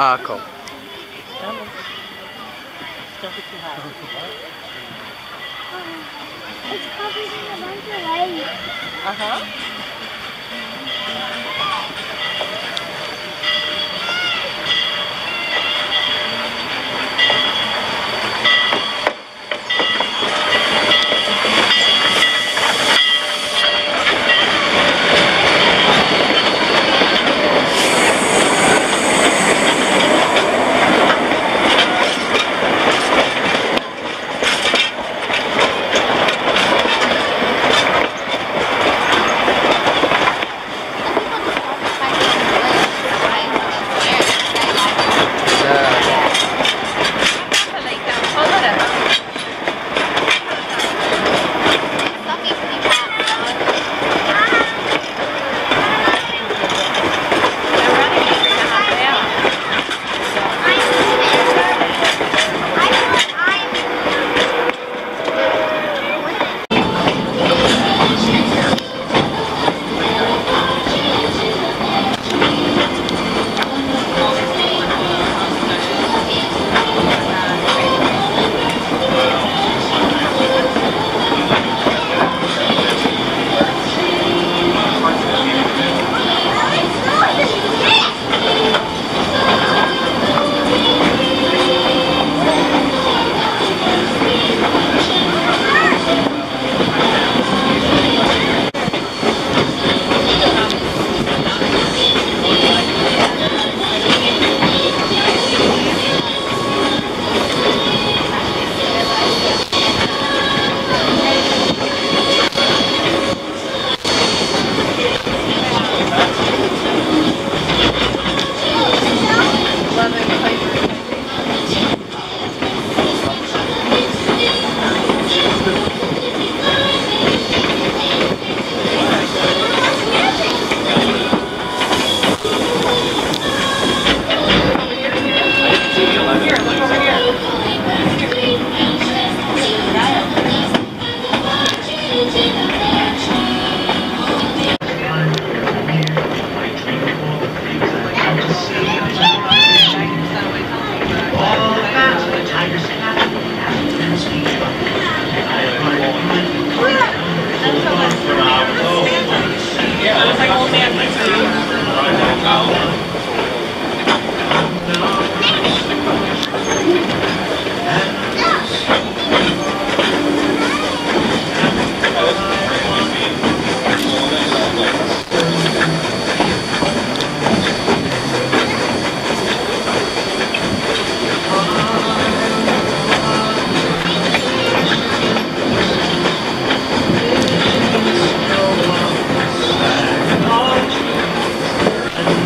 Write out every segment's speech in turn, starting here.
Ja. Ah, komm. It's probably gonna run away. Aha. man,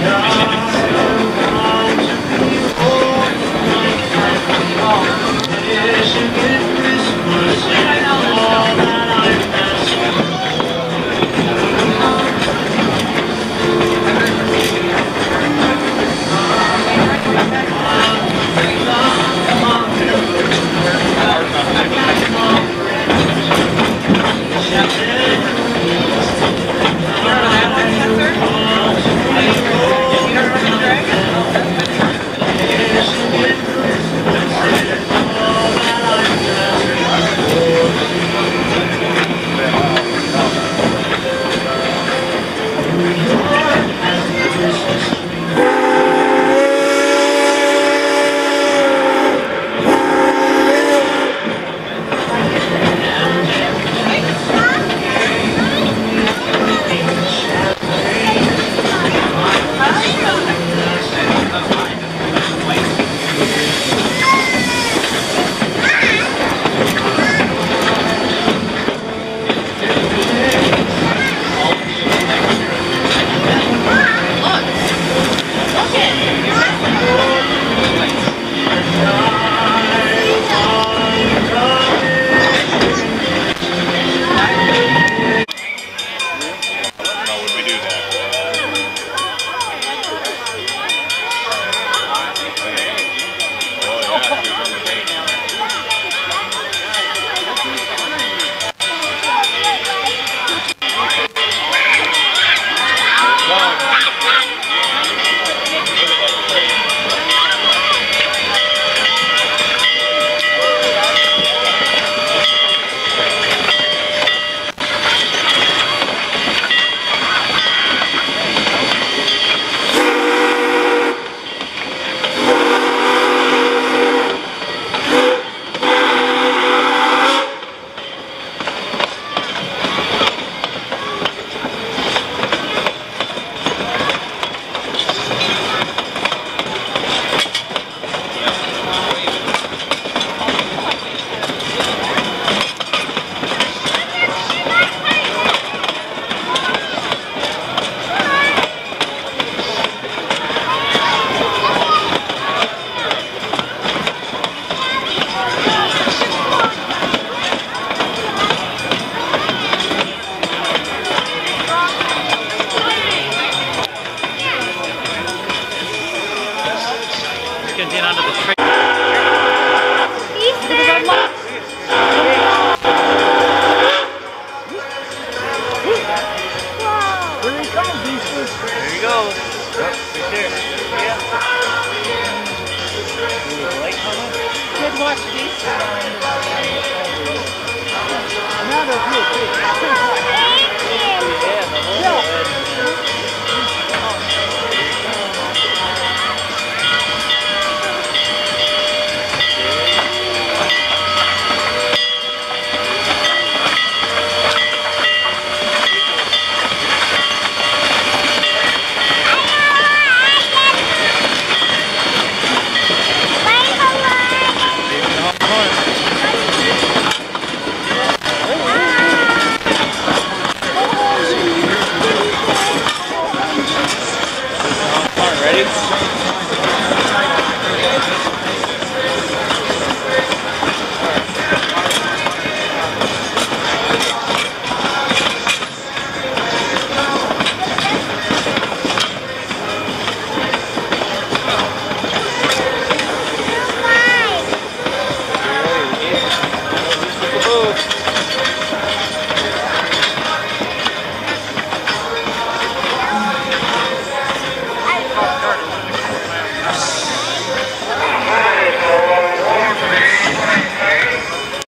No.